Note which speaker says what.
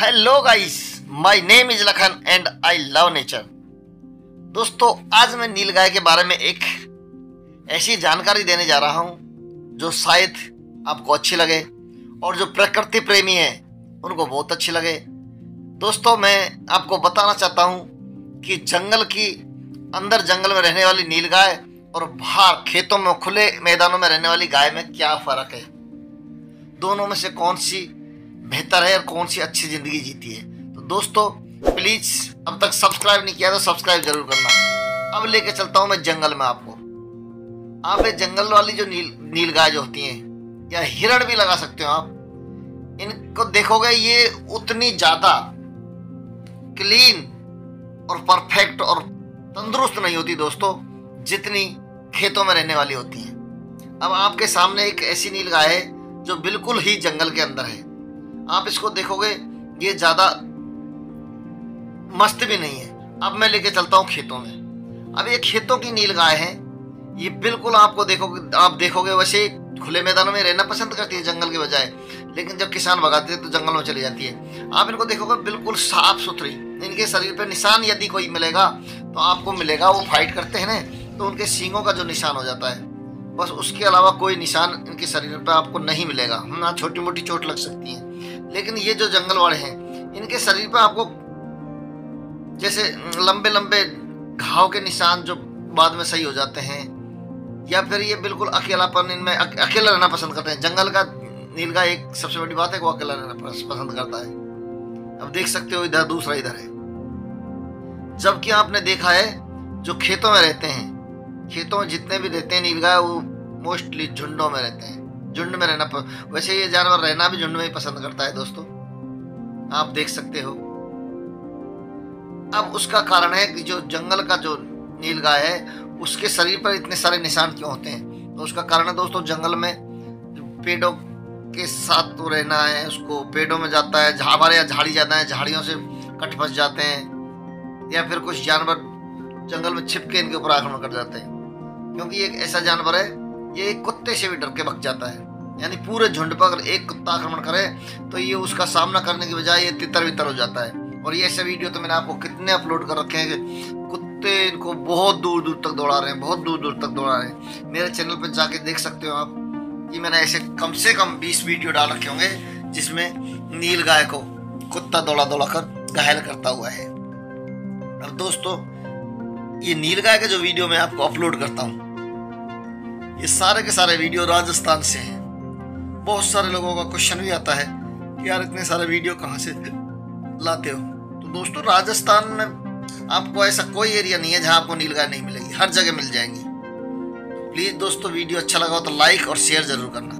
Speaker 1: Hello guys my name is Lakhan and I love nature दोस्तों, आज मैं नीलगाय के बारे में एक ऐसी जानकारी देने जा रहा हूँ, जो शायद आपको अच्छी लगे और जो प्रकृति प्रेमी है, उनको बहुत अच्छी लगे। दोस्तों, मैं आपको बताना चाहता हूँ कि जंगल की अंदर जंगल में रहने वाली नीलगाय और बाहर खेतों में खुले मैदानों में रहने वाली गाय में क्या फ़र्क है? दोनों में से कौन सी बेहतर है और कौन सी अच्छी ज़िंदगी जीती है। तो दोस्तों प्लीज़ अब तक सब्सक्राइब नहीं किया तो सब्सक्राइब ज़रूर करना। अब लेके चलता हूँ मैं जंगल में आपको। आप ये जंगल वाली जो नील नील गाय जो होती हैं, या हिरण भी लगा सकते हो आप। इनको देखोगे ये उतनी ज़्यादा क्लीन और परफेक्ट और तंदुरुस्त नहीं होती दोस्तों, जितनी खेतों में रहने वाली होती हैं। अब आपके सामने एक ऐसी नील गाय है जो बिल्कुल ही जंगल के अंदर है। आप इसको देखोगे, ये ज़्यादा मस्त भी नहीं है। अब मैं लेके चलता हूँ खेतों में। अब ये खेतों की नील गाय है, ये बिल्कुल आपको देखोगे, आप देखोगे वैसे खुले मैदानों में रहना पसंद करती है जंगल के बजाय, लेकिन जब किसान भगाते हैं तो जंगल में चली जाती है। आप इनको देखोगे बिल्कुल साफ़ सुथरी, इनके शरीर पर निशान यदि कोई मिलेगा तो आपको मिलेगा, वो फाइट करते हैं ना तो उनके सींगों का जो निशान हो जाता है, बस उसके अलावा कोई निशान इनके शरीर पर आपको नहीं मिलेगा। हाँ छोटी मोटी चोट लग सकती है। लेकिन ये जो जंगल वाले हैं, इनके शरीर पर आपको जैसे लंबे लंबे घाव के निशान जो बाद में सही हो जाते हैं, या फिर ये बिल्कुल अकेलापन इनमें अकेला रहना पसंद करते हैं। जंगल का, नील का एक सबसे बड़ी बात है वो अकेला रहना पसंद करता है। अब देख सकते हो इधर, दूसरा इधर है। जबकि आपने देखा है, जो खेतों में रहते हैं, खेतों में जितने भी रहते हैं नीलगाय वो मोस्टली झुंडों में रहते हैं। झुंड में रहना वैसे ये जानवर रहना भी झुंड में ही पसंद करता है दोस्तों। आप देख सकते हो। अब उसका कारण है कि जो जंगल का जो नीलगाय है, उसके शरीर पर इतने सारे निशान क्यों होते हैं? तो उसका कारण है दोस्तों, जंगल में पेड़ों के साथ तो रहना है, उसको पेड़ों में जाता है हमारे यहाँ झाड़ी जाता है, झाड़ियों से कट फंस जाते हैं, या फिर कुछ जानवर जंगल में छिपके इनके ऊपर आक्रमण कर जाते हैं। क्योंकि ये एक ऐसा जानवर है, ये कुत्ते से भी डर के भग जाता है। यानी पूरे झुंड पर अगर एक कुत्ता आक्रमण करे तो ये उसका सामना करने की बजाय ये तितर वितर हो जाता है। और ये ऐसे वीडियो तो मैंने आपको कितने अपलोड कर रखे हैं कुत्ते इनको बहुत दूर दूर तक दौड़ा रहे हैं, बहुत दूर दूर तक दौड़ा रहे हैं। मेरे चैनल पर जाके देख सकते हो आप कि मैंने ऐसे कम से कम बीस वीडियो डाल रखे होंगे, जिसमें नील गाय को कुत्ता दौड़ा दौड़ा कर घायल करता हुआ है। अब दोस्तों, ये नील गाय का जो वीडियो मैं आपको अपलोड करता हूँ, ये सारे के सारे वीडियो राजस्थान से हैं। बहुत सारे लोगों का क्वेश्चन भी आता है कि यार इतने सारे वीडियो कहाँ से लाते हो? तो दोस्तों, राजस्थान में आपको ऐसा कोई एरिया नहीं है जहाँ आपको नीलगाय नहीं मिलेगी। हर जगह मिल जाएँगी। प्लीज़ दोस्तों वीडियो अच्छा लगा हो तो लाइक और शेयर ज़रूर करना।